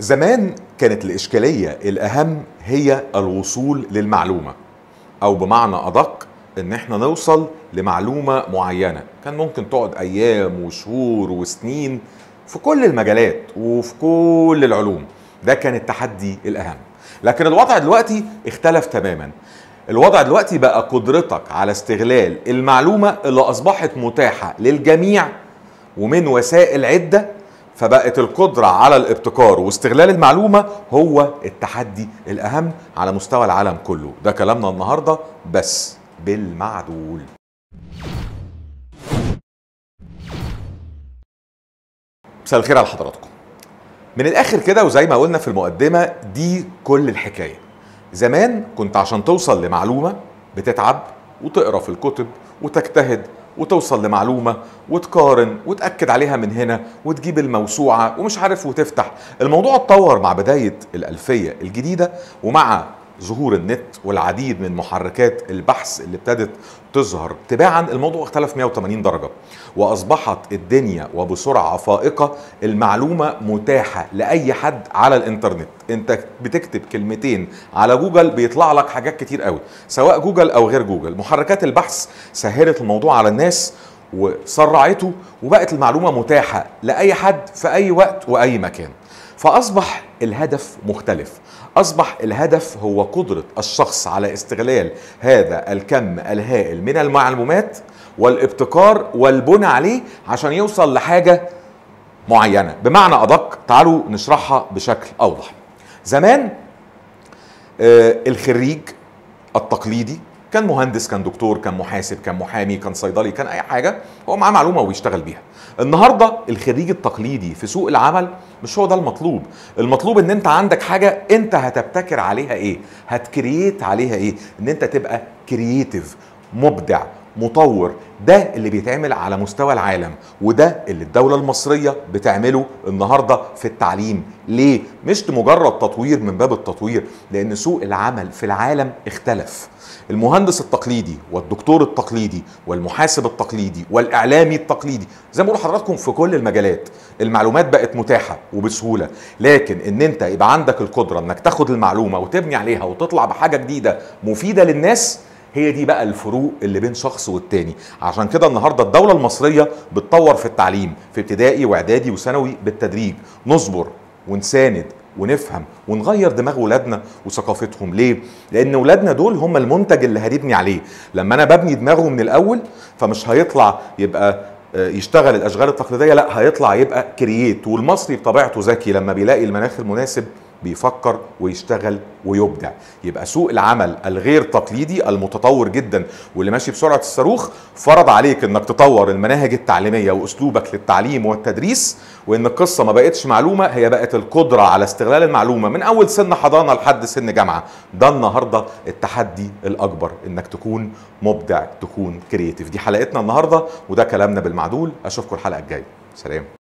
زمان كانت الإشكالية الأهم هي الوصول للمعلومة أو بمعنى أدق إن إحنا نوصل لمعلومة معينة. كان ممكن تقعد أيام وشهور وسنين في كل المجالات وفي كل العلوم. ده كان التحدي الأهم. لكن الوضع دلوقتي اختلف تماما. الوضع دلوقتي بقى قدرتك على استغلال المعلومة اللي أصبحت متاحة للجميع ومن وسائل عدة فبقت القدرة على الابتكار واستغلال المعلومة هو التحدي الأهم على مستوى العالم كله. ده كلامنا النهاردة بس بالمعدول. مساء الخير على حضراتكم. من الآخر كده وزي ما قلنا في المقدمة دي كل الحكاية. زمان كنت عشان توصل لمعلومة بتتعب وتقرأ في الكتب وتجتهد وتوصل لمعلومة وتقارن وتأكد عليها من هنا وتجيب الموسوعة ومش عارف وتفتح. الموضوع اتطور مع بداية الألفية الجديدة ومع ظهور النت والعديد من محركات البحث اللي ابتدت تظهر تباعا الموضوع اختلف 180 درجة. وأصبحت الدنيا وبسرعة فائقة المعلومة متاحة لأي حد على الإنترنت. أنت بتكتب كلمتين على جوجل بيطلع لك حاجات كتير قوي. سواء جوجل أو غير جوجل. محركات البحث سهلت الموضوع على الناس وسرعته وبقت المعلومة متاحة لأي حد في أي وقت وأي مكان. فأصبح الهدف مختلف. أصبح الهدف هو قدرة الشخص على استغلال هذا الكم الهائل من المعلومات والابتكار والبنا عليه عشان يوصل لحاجة معينة. بمعنى أدق تعالوا نشرحها بشكل أوضح. زمان آه الخريج التقليدي كان مهندس كان دكتور كان محاسب كان محامي كان صيدلي كان أي حاجة هو معاه معلومة وبيشتغل بيها. النهارده الخريج التقليدي في سوق العمل مش هو ده المطلوب. المطلوب إن أنت عندك حاجة أنت هتبتكر عليها إيه؟ هتكرييت عليها إيه؟ إن أنت تبقى كرييتيف مبدع مطور. ده اللي بيتعمل على مستوى العالم وده اللي الدولة المصرية بتعمله النهاردة في التعليم. ليه؟ مش مجرد تطوير من باب التطوير لأن سوق العمل في العالم اختلف. المهندس التقليدي والدكتور التقليدي والمحاسب التقليدي والإعلامي التقليدي زي ما بقول لحضراتكم في كل المجالات المعلومات بقت متاحة وبسهولة. لكن إن أنت يبقى عندك القدرة إنك تاخد المعلومة وتبني عليها وتطلع بحاجة جديدة مفيدة للناس هي دي بقى الفروق اللي بين شخص والتاني. عشان كده النهارده الدولة المصرية بتطور في التعليم في ابتدائي وإعدادي وثانوي بالتدريج. نصبر ونساند ونفهم ونغير دماغ ولادنا وثقافتهم. ليه؟ لأن ولادنا دول هم المنتج اللي هنبني عليه. لما أنا ببني دماغه من الأول فمش هيطلع يبقى يشتغل الأشغال التقليدية لا هيطلع يبقى كرييت. والمصري بطبيعته ذكي. لما بيلاقي المناخ المناسب بيفكر ويشتغل ويبدع. يبقى سوق العمل الغير تقليدي المتطور جدا واللي ماشي بسرعة الصاروخ فرض عليك إنك تطور المناهج التعليمية وأسلوبك للتعليم والتدريس وإن القصة ما بقتش معلومة هي بقت القدرة على استغلال المعلومة من أول سن حضانة لحد سن جامعة. ده النهارده التحدي الأكبر إنك تكون مبدع تكون كرييتيف. دي حلقتنا النهارده وده كلامنا بالمعدول. أشوفكم الحلقة الجاية. سلام.